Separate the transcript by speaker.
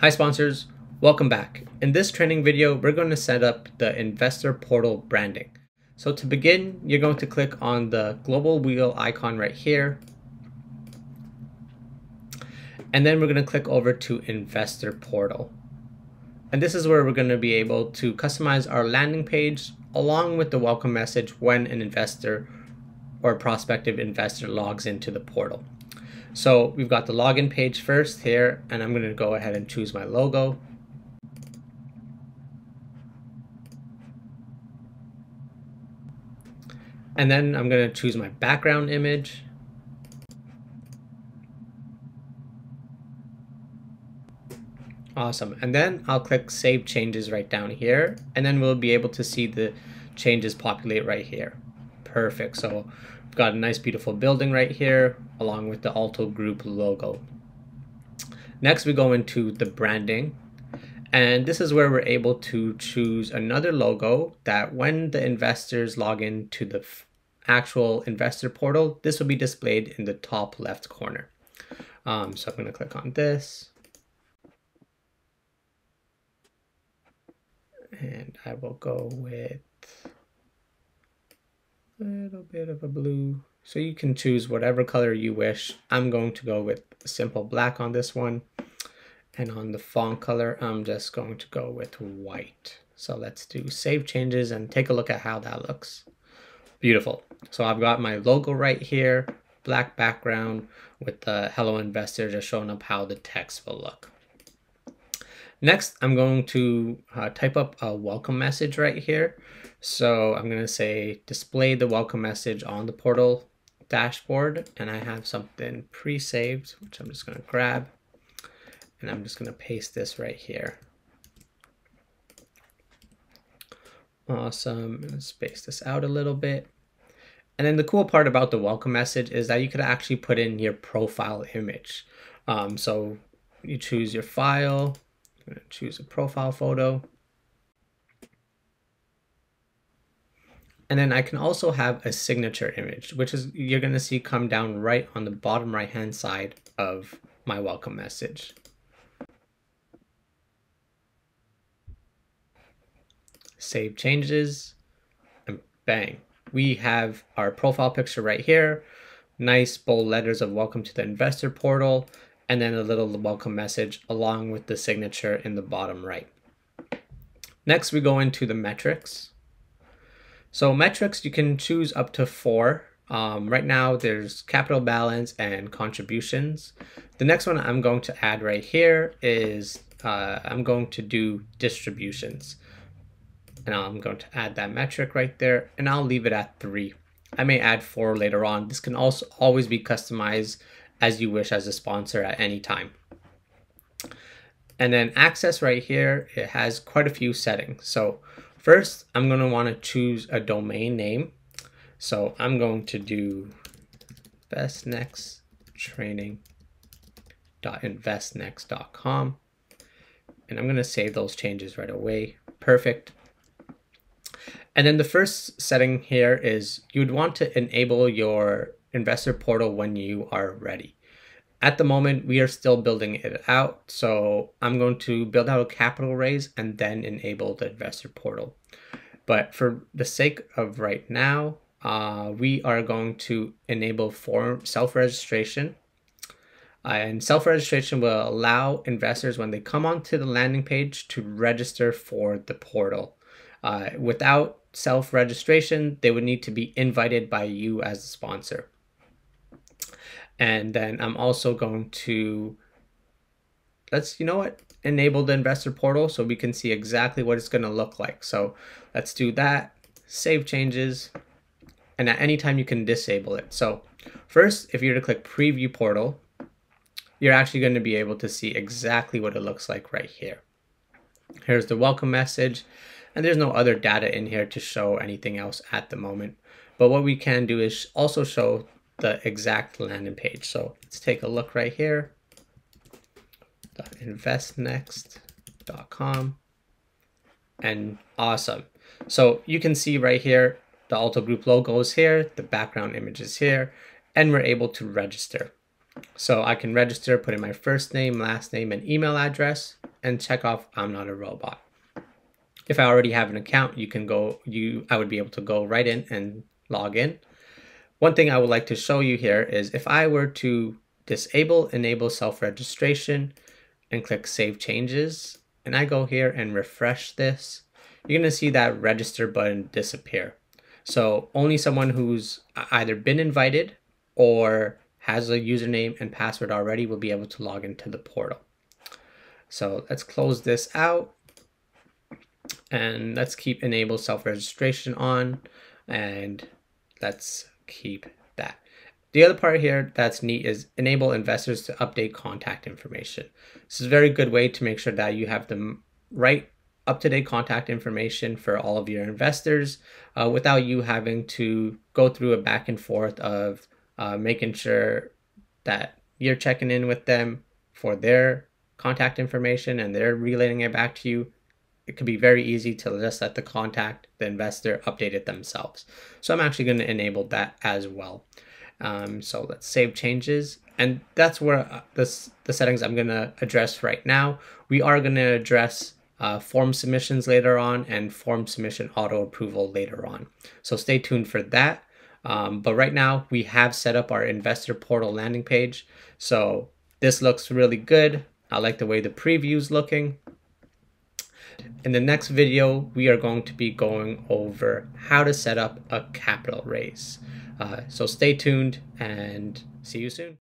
Speaker 1: Hi sponsors, welcome back. In this training video, we're going to set up the investor portal branding. So to begin, you're going to click on the global wheel icon right here. And then we're going to click over to investor portal. And this is where we're going to be able to customize our landing page along with the welcome message when an investor or prospective investor logs into the portal. So we've got the login page first here, and I'm going to go ahead and choose my logo. And then I'm going to choose my background image. Awesome. And then I'll click Save Changes right down here, and then we'll be able to see the changes populate right here. Perfect. So got a nice beautiful building right here along with the Alto Group logo. Next we go into the branding and this is where we're able to choose another logo that when the investors log in to the actual investor portal, this will be displayed in the top left corner. Um, so I'm going to click on this. And I will go with little bit of a blue. So you can choose whatever color you wish. I'm going to go with simple black on this one. And on the font color, I'm just going to go with white. So let's do save changes and take a look at how that looks. Beautiful. So I've got my logo right here, black background with the hello investor just showing up how the text will look. Next, I'm going to uh, type up a welcome message right here. So I'm going to say display the welcome message on the portal dashboard. And I have something pre-saved, which I'm just going to grab. And I'm just going to paste this right here. Awesome. Let's space this out a little bit. And then the cool part about the welcome message is that you could actually put in your profile image. Um, so you choose your file, I'm going to choose a profile photo. And then I can also have a signature image, which is you're going to see come down right on the bottom right hand side of my welcome message. Save changes and bang. We have our profile picture right here. Nice bold letters of welcome to the investor portal and then a little welcome message along with the signature in the bottom right. Next, we go into the metrics. So metrics, you can choose up to four. Um, right now, there's capital balance and contributions. The next one I'm going to add right here is uh, I'm going to do distributions. And I'm going to add that metric right there, and I'll leave it at three. I may add four later on. This can also always be customized as you wish as a sponsor at any time. And then access right here, it has quite a few settings. So first, I'm going to want to choose a domain name. So I'm going to do bestnexttraining.investnext.com. And I'm going to save those changes right away. Perfect. And then the first setting here is you'd want to enable your investor portal when you are ready. At the moment, we are still building it out. So I'm going to build out a capital raise and then enable the investor portal. But for the sake of right now, uh, we are going to enable form self-registration. Uh, and self-registration will allow investors when they come onto the landing page to register for the portal. Uh, without self-registration, they would need to be invited by you as a sponsor. And then I'm also going to, let's, you know what, enable the investor portal so we can see exactly what it's going to look like. So let's do that, save changes, and at any time you can disable it. So first, if you were to click preview portal, you're actually going to be able to see exactly what it looks like right here. Here's the welcome message, and there's no other data in here to show anything else at the moment. But what we can do is also show the exact landing page. So let's take a look right here. investnext.com and awesome. So you can see right here, the Alto Group logo is here, the background image is here, and we're able to register. So I can register, put in my first name, last name, and email address. and check off I'm not a robot. If I already have an account, you can go, you I would be able to go right in and log in. One thing I would like to show you here is if I were to disable enable self-registration and click save changes, and I go here and refresh this, you're gonna see that register button disappear. So only someone who's either been invited or has a username and password already will be able to log into the portal. So let's close this out and let's keep enable self-registration on and let's keep that. The other part here that's neat is enable investors to update contact information. This is a very good way to make sure that you have the right up-to-date contact information for all of your investors uh, without you having to go through a back and forth of uh, making sure that you're checking in with them for their contact information and they're relaying it back to you it could be very easy to just let the contact, the investor, update it themselves. So I'm actually going to enable that as well. Um, so let's save changes. And that's where uh, this, the settings I'm going to address right now. We are going to address uh, form submissions later on and form submission auto approval later on. So stay tuned for that. Um, but right now we have set up our investor portal landing page. So this looks really good. I like the way the preview is looking. In the next video, we are going to be going over how to set up a capital raise. Uh, so stay tuned and see you soon.